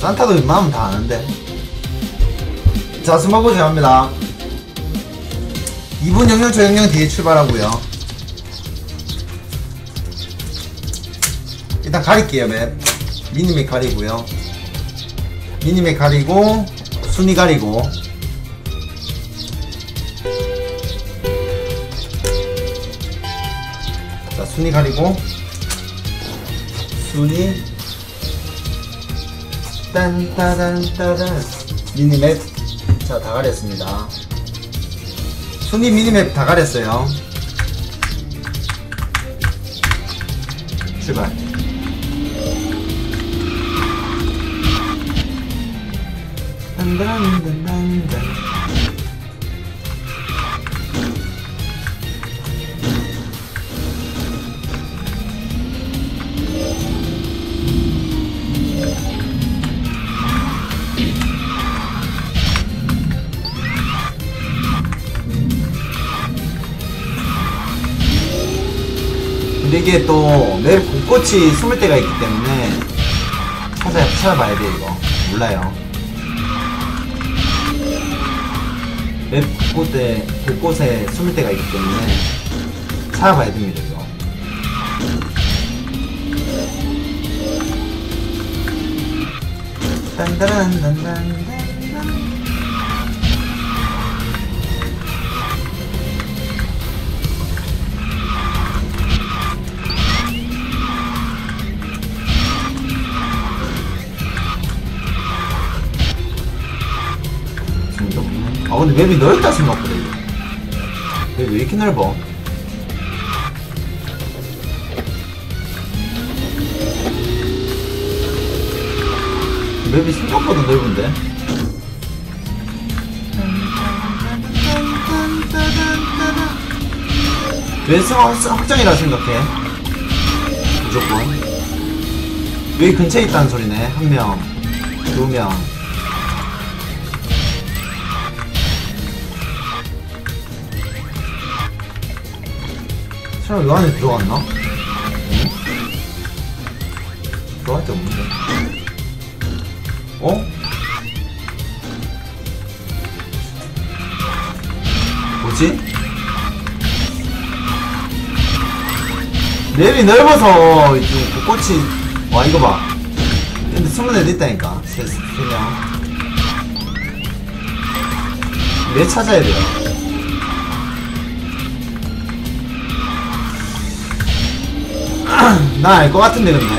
산타도 웬만하면 다 아는데. 자 스마고지 갑니다. 2분 00초 00 뒤에 출발하고요. 일단 가릴게요 맵. 미니맵 가리고요. 미니맵 가리고 순위 가리고. 자 순위 가리고. 순위 딴따단따단. 미니맵. 자 다 가렸습니다. 순위 미니맵 다 가렸어요. 출발. 딴딴딴딴 근데 이게 또맵 곳곳이 숨을 때가 있기 때문에 찾아, 찾아봐야 돼 이거. 몰라요. 맵 곳곳에, 곳곳에 숨을 때가 있기 때문에 찾아봐야 됩니다 이거. 딴따란딴딴딴 근데 맵이 넓다 생각보다 맵이 왜 이렇게 넓어? 맵이 생각보다 넓은데? 왼승 확정이라 생각해. 무조건. 여기 근처에 있다는 소리네. 한명 두명 사람 요 안에 들어갔나? 응? 들어갈 데 없는데 어? 뭐지? 맵이 넓어서 좀 곳곳이 와 이거 봐 근데 숨은 애들 있다니까 세, 세 명. 왜 찾아야 돼요? 나 알 것 같은데 근데.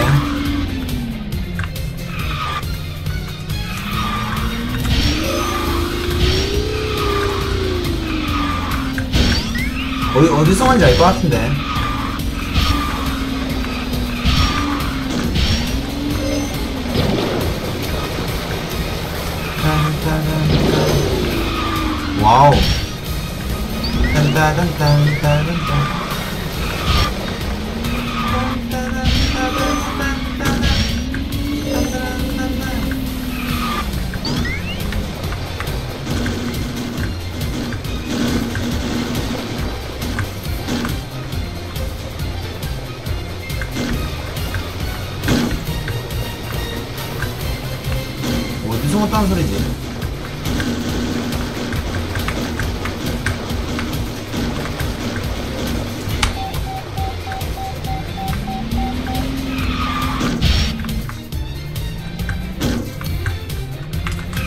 어디 어디서 왔는지 알 것 같은데. 와우. 딴따단딴따단딴 어디서 왔다는 소리지?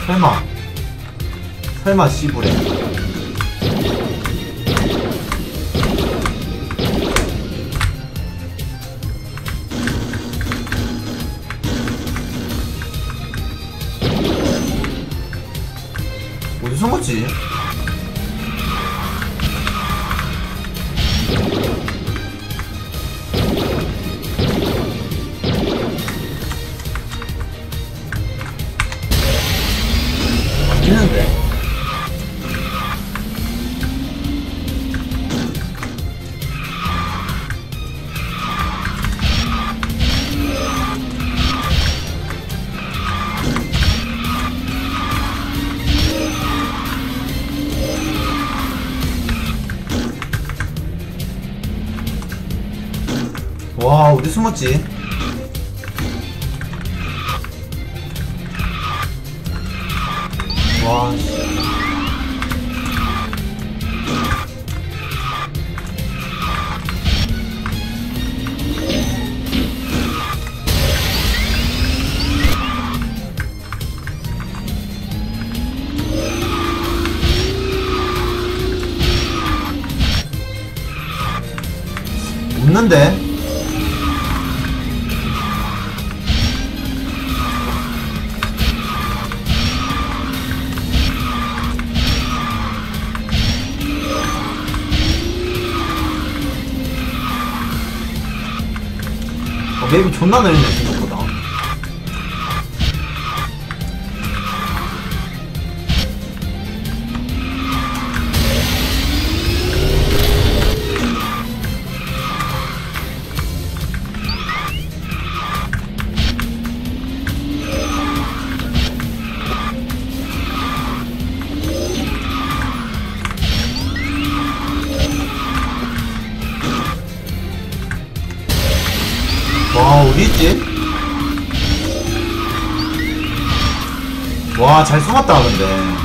설마 설마 씨부레 어 와 어디 숨었지? 와, 씨. 없는데? 맵이 존나 넓네, 어디 있지? 와, 잘 숨었다, 근데.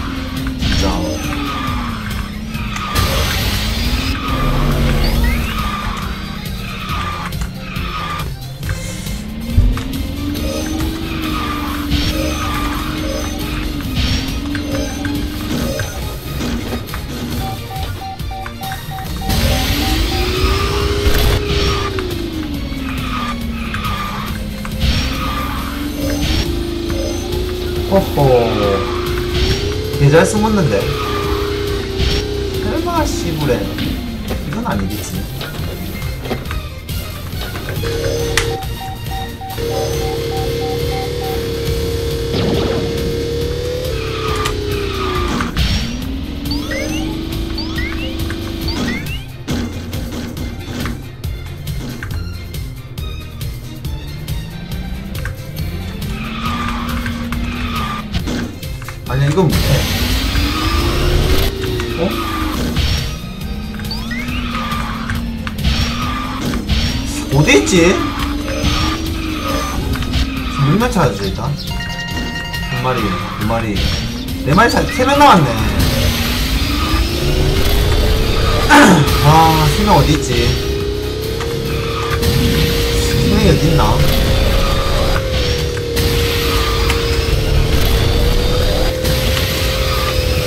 어디 있지? 몇명 찾았지, 일단? 한 마리, 두 마리. 네 마리 찾, 세명 남았네. 아, 세 명 어디 있지? 세 명이 어디 있나?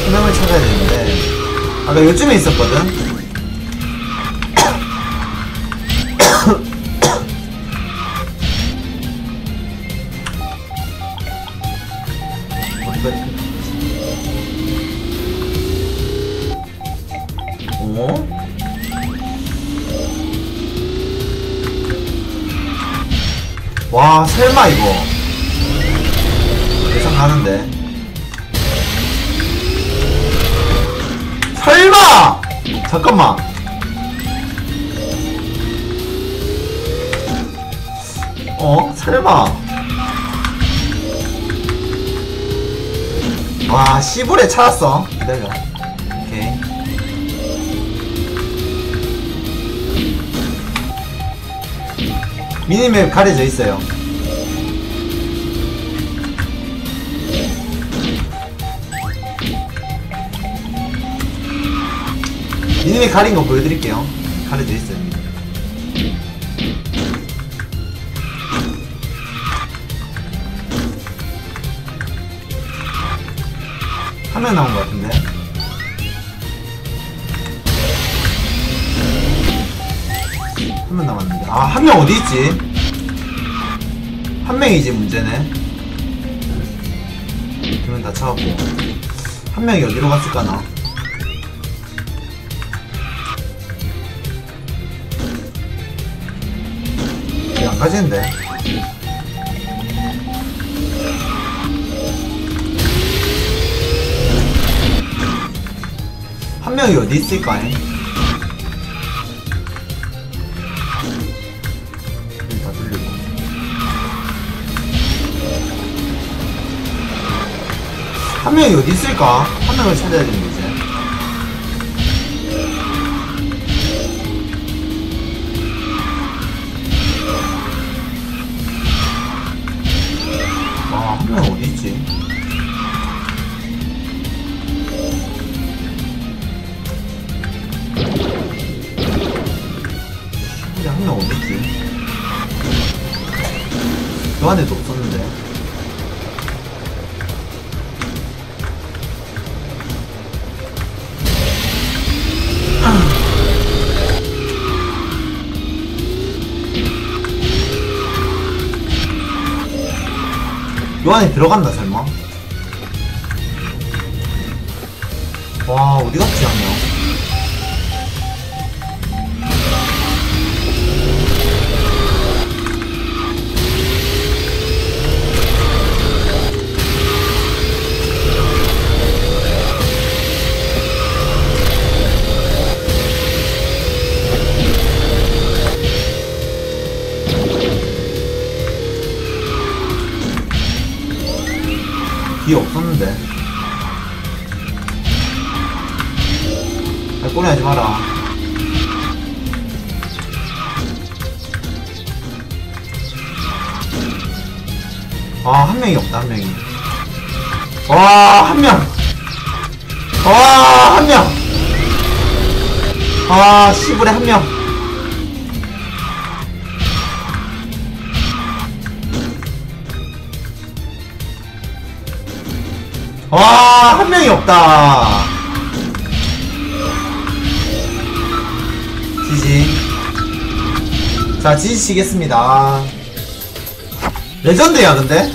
세 명을 찾아야 되는데. 아까 요즘에 있었거든? 와, 설마 이거. 예상 가는데. 설마! 잠깐만. 어? 설마. 와, 시불에 찾았어. 기다려. 오케이. 미니맵 가려져 있어요. 미니맵 가린 거 보여드릴게요. 가려져 있어요. 한명 나온 것 같은데. 아, 한 명 어디 있지? 한 명이지, 문제네. 두 명 다 차고. 한 명이 어디로 갔을까나? 이게 안 가지는데. 한 명이 어디 있을까? 여 한 명이 어디 있을까? 한 명을 찾아야 되는 거지. 아, 한 명 어디 있지? 근데 한명 어디 있지? 너 안에도 없어. 들어간다 설마? 뒤에 없었는데. 아, 꼬리 하지 마라. 아, 한 명이 없다, 한 명이. 와, 한 명! 와, 한 명! 아, 시불에 한 명. 와, 한 명이 없다. 지지. 자, 지지 치겠습니다. 레전드야, 근데?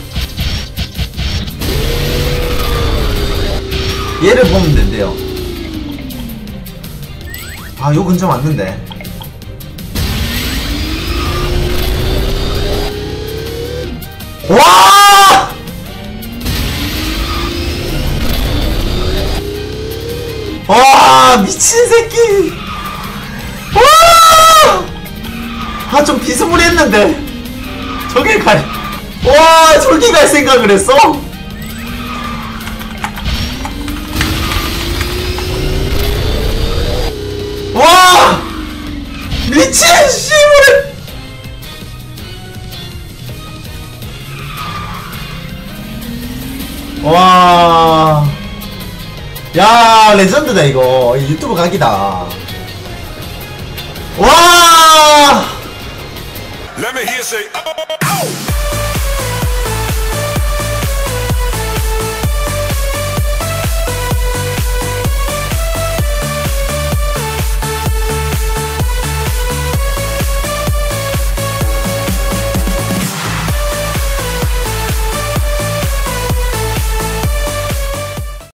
얘를 보면 된대요. 아, 요 근처 맞는데. 와! 와 미친 새끼. 와아좀 비스무리했는데. 저길 갈와 저기 갈 생각을 했어? 와! 미친 씨발! 와. 야, 레전드다, 이거. 이 유튜브 각이다. 와! Let me hear say, oh, oh, oh.